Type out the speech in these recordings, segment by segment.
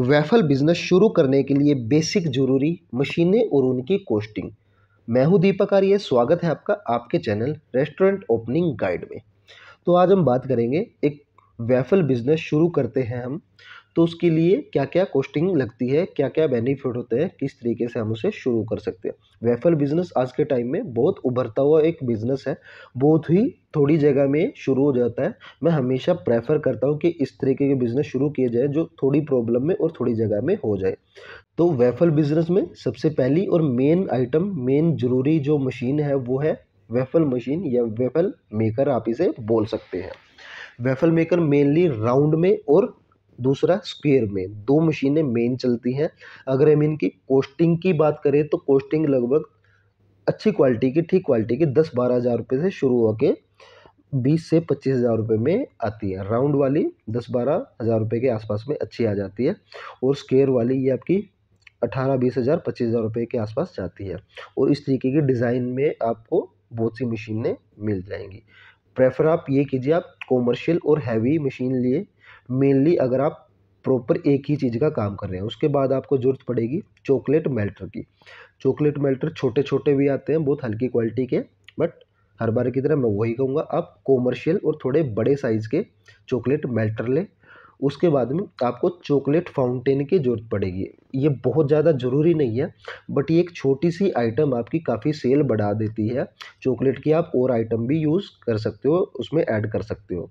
Waffle business शुरू करने के लिए बेसिक ज़रूरी मशीनें और उनकी कोस्टिंग मैं हूँ दीपक आर्य स्वागत है आपका आपके चैनल रेस्टोरेंट ओपनिंग गाइड में। तो आज हम बात करेंगे एक वेफल बिज़नेस शुरू करते हैं हम। तो उसके लिए क्या क्या कॉस्टिंग लगती है क्या क्या बेनिफिट होते हैं, किस तरीके से हम उसे शुरू कर सकते हैं? वेफल बिज़नेस आज के टाइम में बहुत उभरता हुआ एक बिज़नेस है। बहुत ही थोड़ी जगह में शुरू हो जाता है। मैं हमेशा प्रेफर करता हूँ कि इस तरीके के बिज़नेस शुरू किए जाए जो थोड़ी प्रॉब्लम में और थोड़ी जगह में हो जाए। तो वेफल बिज़नेस में सबसे पहली और मेन आइटम मेन ज़रूरी जो मशीन है वो है वेफल मशीन या वेफल मेकर आप इसे बोल सकते हैं। वेफल मेकर मेनली राउंड में और दूसरा स्क्वेयर में। दो मशीनें मेन चलती हैं। अगर हम इनकी कोस्टिंग की बात करें तो कोस्टिंग लगभग अच्छी क्वालिटी की, ठीक क्वालिटी की दस बारह हज़ार रुपये से शुरू होकर बीस से पच्चीस हज़ार रुपये में आती है। राउंड वाली दस बारह हज़ार रुपये के आसपास में अच्छी आ जाती है और स्केयर वाली ये आपकी अठारह, बीस हज़ार, पच्चीस हज़ार रुपये के आसपास जाती है। और इस तरीके की डिज़ाइन में आपको बहुत सी मशीनें मिल जाएँगी। प्रेफर आप ये कीजिए, आप कॉमर्शियल और हैवी मशीन लिए। मेनली अगर आप प्रॉपर एक ही चीज़ का काम कर रहे हैं, उसके बाद आपको ज़रूरत पड़ेगी चॉकलेट मेल्टर की। चॉकलेट मेल्टर छोटे छोटे भी आते हैं, बहुत हल्की क्वालिटी के, बट हर बार की तरह मैं वही कहूँगा, आप कॉमर्शियल और थोड़े बड़े साइज़ के चॉकलेट मेल्टर लें, उसके बाद में आपको चॉकलेट फाउंटेन की ज़रूरत पड़ेगी। ये बहुत ज़्यादा ज़रूरी नहीं है, बट ये एक छोटी सी आइटम आपकी काफ़ी सेल बढ़ा देती है। चॉकलेट की आप और आइटम भी यूज़ कर सकते हो, उसमें ऐड कर सकते हो।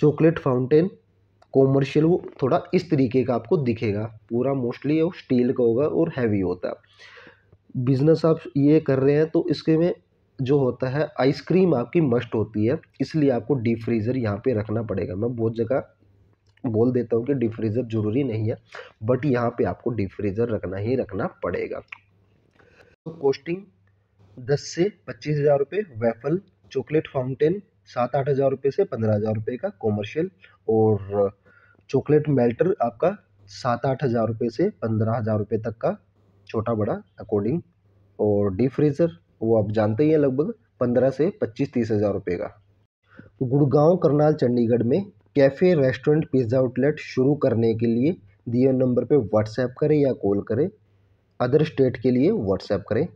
चॉकलेट फाउंटेन कॉमर्शियल वो थोड़ा इस तरीके का आपको दिखेगा। पूरा मोस्टली वो स्टील का होगा और हैवी होता है। बिज़नेस आप ये कर रहे हैं तो इसके में जो होता है आइसक्रीम आपकी मस्ट होती है। इसलिए आपको डीप फ्रीज़र यहाँ पे रखना पड़ेगा। मैं बहुत जगह बोल देता हूँ कि डीप फ्रीज़र ज़रूरी नहीं है बट यहाँ पे आपको डीप फ्रीज़र रखना ही रखना पड़ेगा। तो कॉस्टिंग दस से पच्चीस हज़ार रुपये वेफल चॉकलेट फाउंटेन सात आठ हज़ार रुपये से पंद्रह हज़ार रुपये का कॉमर्शियल और चॉकलेट मेल्टर आपका सात आठ हज़ार रुपये से पंद्रह हज़ार रुपये तक का छोटा बड़ा अकॉर्डिंग और डीप फ्रीज़र वो आप जानते ही हैं लगभग पंद्रह से पच्चीस तीस हज़ार रुपये का। गुड़गांव, करनाल, चंडीगढ़ में कैफ़े रेस्टोरेंट पिज़्ज़ा आउटलेट शुरू करने के लिए दिए नंबर पे व्हाट्सएप करें या कॉल करें। अदर स्टेट के लिए व्हाट्सएप करें।